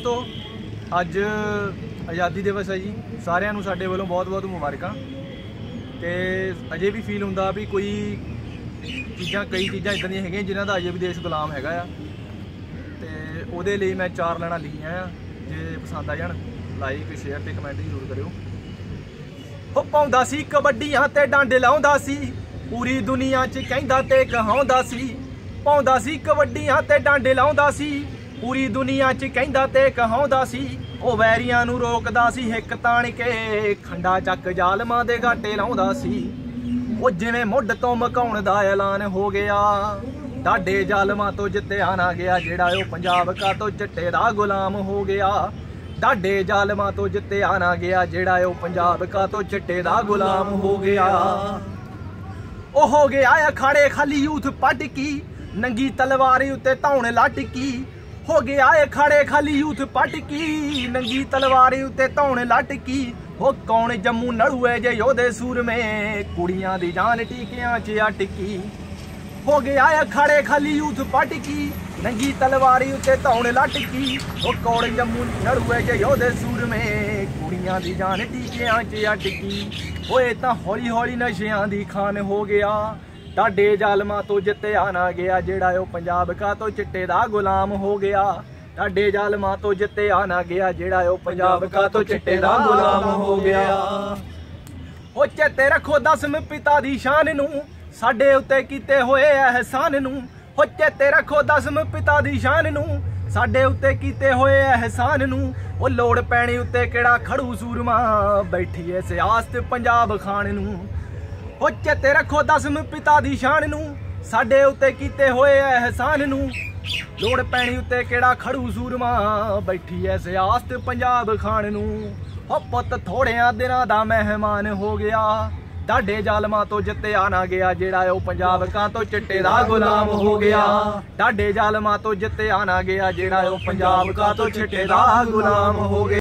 ਤੋਂ ਅੱਜ ਆਜ਼ਾਦੀ ਦਿਵਸ ਹੈ ਜੀ। ਸਾਰਿਆਂ ਨੂੰ ਸਾਡੇ ਵੱਲੋਂ ਬਹੁਤ-ਬਹੁਤ ਮੁਬਾਰਕਾਂ। ਤੇ ਅਜੇ ਵੀ ਫੀਲ ਹੁੰਦਾ ਵੀ ਕੋਈ ਚੀਜ਼ਾਂ, ਕਈ ਚੀਜ਼ਾਂ ਇਦਾਂ ਦੀਆਂ ਹੈਗੀਆਂ ਜਿਨ੍ਹਾਂ ਦਾ ਅਜੇ ਵੀ ਦੇਸ਼ ਗੁਲਾਮ ਹੈਗਾ ਆ। ਤੇ ਉਹਦੇ ਲਈ ਮੈਂ ਚਾਰ ਲੈਣਾ ਲਿਖੀਆਂ ਆ। ਜੇ ਪਸੰਦ ਆ ਜਾਣ ਲਾਈਕ ਸ਼ੇਅਰ ਤੇ ਕਮੈਂਟ ਜ਼ਰੂਰ ਕਰਿਓ। ਹੋ ਪਾਉਂਦਾ ਸੀ ਕਬੱਡੀਆਂ ਤੇ ਡਾਂਡੇ ਲਾਉਂਦਾ ਸੀ। ਪੂਰੀ ਦੁਨੀਆ 'ਚ ਕਹਿੰਦਾ ਤੇ ਕਹਾਉਂਦਾ ਸੀ। ਪਾਉਂਦਾ ਸੀ ਕਬੱਡੀਆਂ ਤੇ ਡਾਂਡੇ ਲਾਉਂਦਾ ਸੀ। ਪੂਰੀ ਦੁਨੀਆ 'ਚ ਕਹਿੰਦਾ ਤੇ ਕਹਾਉਂਦਾ ਸੀ, ਉਹ ਵੈਰੀਆਂ ਨੂੰ ਰੋਕਦਾ ਸੀ ਹਿੱਕ ਤਾਣ ਕੇ ਖੰਡਾ ਚੱਕ ਜ਼ਾਲਮਾਂ ਦੇ ਗਾਟੇ ਲਾਉਂਦਾ ਸੀ। ਉਹ ਜਿਵੇਂ ਮੁੱਢ ਤੋਂ ਮਕਾਉਣ ਦਾ ਐਲਾਨ ਹੋ ਗਿਆ ਡਾਡੇ ਜ਼ਾਲਮਾਂ ਤੋਂ ਜਿੱਤਿਆ ਨਾ ਗਿਆ, ਜਿਹੜਾ ਉਹ ਪੰਜਾਬ ਕਾ ਤੋਂ ਚਿੱਟੇ ਦਾ ਗੁਲਾਮ ਹੋ ਗਿਆ। ਡਾਡੇ ਜ਼ਾਲਮਾਂ ਤੋਂ ਜਿੱਤਿਆ ਨਾ ਗਿਆ, ਜਿਹੜਾ ਉਹ ਪੰਜਾਬ ਕਾ ਤੋਂ ਚਿੱਟੇ ਦਾ ਗੁਲਾਮ ਹੋ ਗਿਆ। ਉਹ ਹੋ ਗਿਆ ਅਖਾੜੇ ਖਾਲੀ ਯੂਥ ਪੱਟ ਕੀ ਨੰਗੀ ਤਲਵਾਰੀ ਉੱਤੇ ਧੌਣ ਲਟਕੀ ਹੋ ਗਿਆ ਅਖਾੜੇ ਖਾਲੀ ਯੂਥ ਪਟਕੀ, ਨੰਗੀ ਤਲਵਾਰੀ ਉੱਤੇ ਧੌਣ ਲਟਕੀ। ਹੋ ਕੌਣ ਜੰਮੂ ਨੜੂਏ ਜੇ ਯੋਧੇ ਸੂਰਮੇ, ਕੁੜੀਆਂ ਦੀ ਜਾਨ ਟੀਕਿਆਂ 'ਚ ਅਟਕੀ। ਹੋ ਗਿਆ ਅਖਾੜੇ ਖਾਲੀ ਯੂਥ ਪਟਕੀ, ਨੰਗੀ ਤਲਵਾਰੀ ਉੱਤੇ ਧੌਣ ਲਟਕੀ। ਉਹ ਕੌਣ ਜੰਮੂ ਨੜੂਏ ਜੇ ਯੋਧੇ ਸੂਰਮੇ, ਕੁੜੀਆਂ ਦੀ ਜਾਨ ਟੀਕਿਆਂ 'ਚ ਅਟਕੀ। ਓਏ ਤਾਂ ਹੌਲੀ ਹੌਲੀ ਨਸ਼ਿਆਂ ਦੀ ਖਾਨ ਹੋ ਗਿਆ। ਤੁਹਾਡੇ ਜ਼ਾਲਮਾਂ ਤੋਂ ਜਿੱਤਿਆ ਨਾ ਗਿਆ, ਜਿਹੜਾ ਉਹ ਪੰਜਾਬ ਕਾ ਤੋਂ ਚਿੱਟੇ ਦਾ ਗੁਲਾਮ ਹੋ ਗਿਆ। ਡਾਡੇ ਜ਼ਾਲਮਾਂ ਤੋਂ ਜਿੱਤਿਆ ਨਾ ਗਿਆ, ਜਿਹੜਾ ਉਹ ਪੰਜਾਬ ਕਾ ਤੋਂ ਚਿੱਟੇ ਦਾ ਗੁਲਾਮ ਹੋ ਗਿਆ। ਉਹ ਚੇਤੇ ਰੱਖੋ ਦਸਮ ਪਿਤਾ ਦੀ ਸ਼ਾਨ ਨੂੰ, ਸਾਡੇ ਉੱਤੇ ਕੀਤੇ ਹੋਏ ਅਹਿਸਾਨ ਨੂੰ। ਹੋ ਚੇਤੇ ਰੱਖੋ ਦਸਮ ਪਿਤਾ ਦੀ ਸ਼ਾਨ ਨੂੰ, ਸਾਡੇ ਉੱਤੇ ਕੀਤੇ ਹੋਏ ਅਹਿਸਾਨ ਨੂੰ। ਉਹ ਲੋੜ ਪੈਣੀ ਉੱਤੇ ਕਿਹੜਾ ਖੜੂ ਸੂਰਮਾ ਬੈਠੀਏ ਸਿਆਸਤ ਪੰਜਾਬ ਖਾਨ ਨੂੰ। ਉਹ ਚੇਤੇ ਰੱਖੋ ਦਸਮ ਪਿਤਾ ਦੀ ਸ਼ਾਨ ਨੂੰ, ਸਾਡੇ ਉੱਤੇ ਕੀਤੇ ਹੋਏ ਅਹਿਸਾਨ ਨੂੰ। ਲੋੜ ਪੈਣੀ ਉੱਤੇ ਕਿਹੜਾ ਖੜੂ ਸੂਰਮਾ, ਬੈਠੀ ਐ ਸਿਆਸਤ ਪੰਜਾਬ ਖਾਨ ਨੂੰ। ਹੋ ਪੁੱਤ, ਥੋੜਿਆਂ ਦਿਨਾਂ ਦਾ ਮਹਿਮਾਨ ਹੋ ਗਿਆ। ਡਾਡੇ ਜ਼ਾਲਮਾਂ ਤੋਂ ਜਿੱਤਿਆ ਨਾ ਗਿਆ, ਜਿਹੜਾ ਉਹ ਪੰਜਾਬ ਕਾਂ ਤੋਂ ਚਿੱਟੇ ਦਾ ਗੁਲਾਮ ਹੋ ਗਿਆ। ਡਾਡੇ ਜ਼ਾਲਮਾਂ ਤੋਂ ਜਿੱਤਿਆ ਨਾ ਗਿਆ, ਜਿਹੜਾ ਉਹ ਪੰਜਾਬ ਕਾਂ ਤੋਂ ਚਿੱਟੇ ਦਾ ਗੁਲਾਮ ਹੋ ਗਿਆ।